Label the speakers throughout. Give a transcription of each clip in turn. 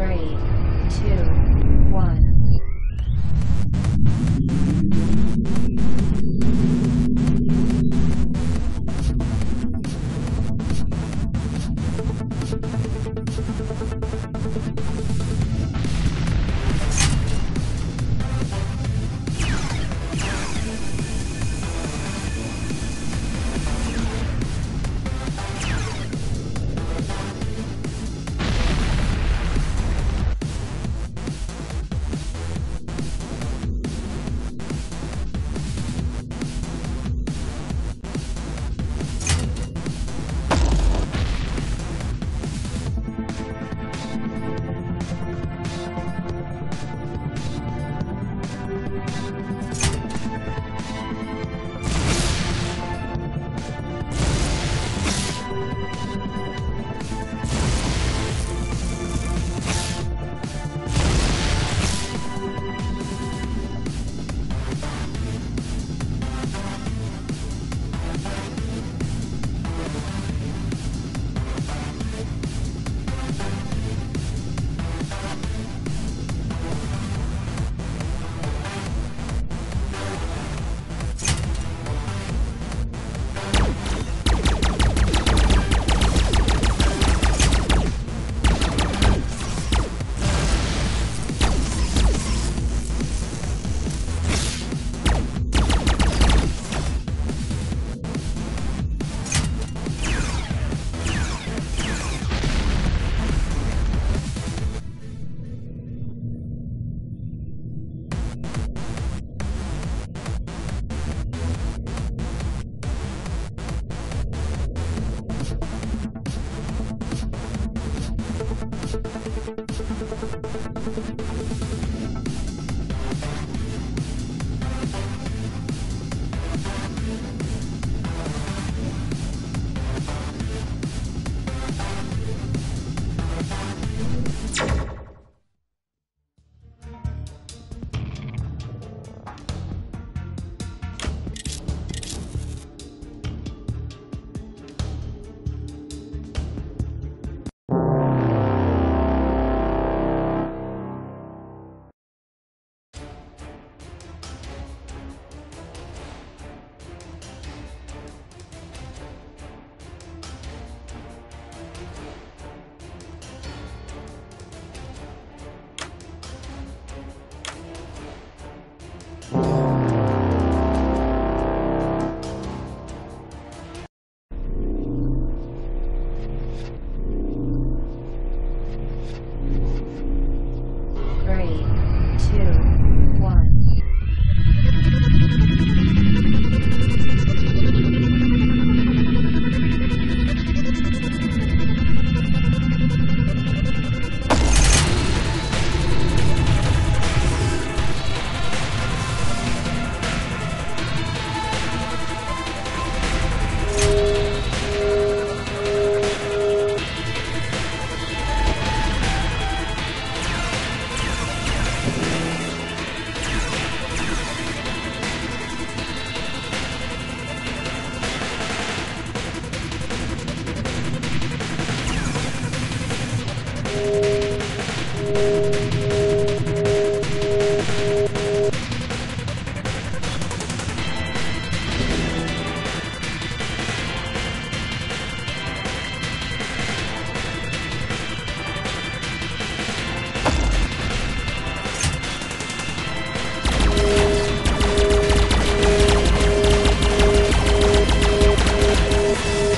Speaker 1: Three, two, one.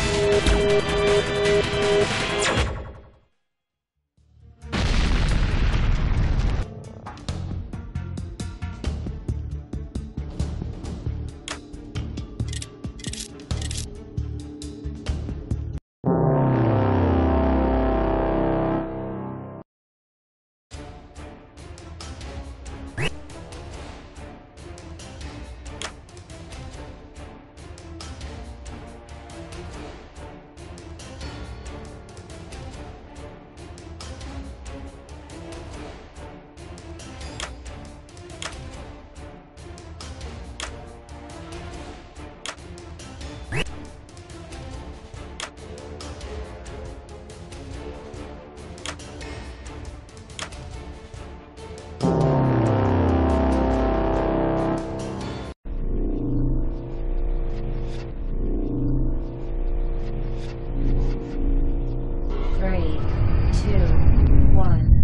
Speaker 1: Yeah. three, two, one.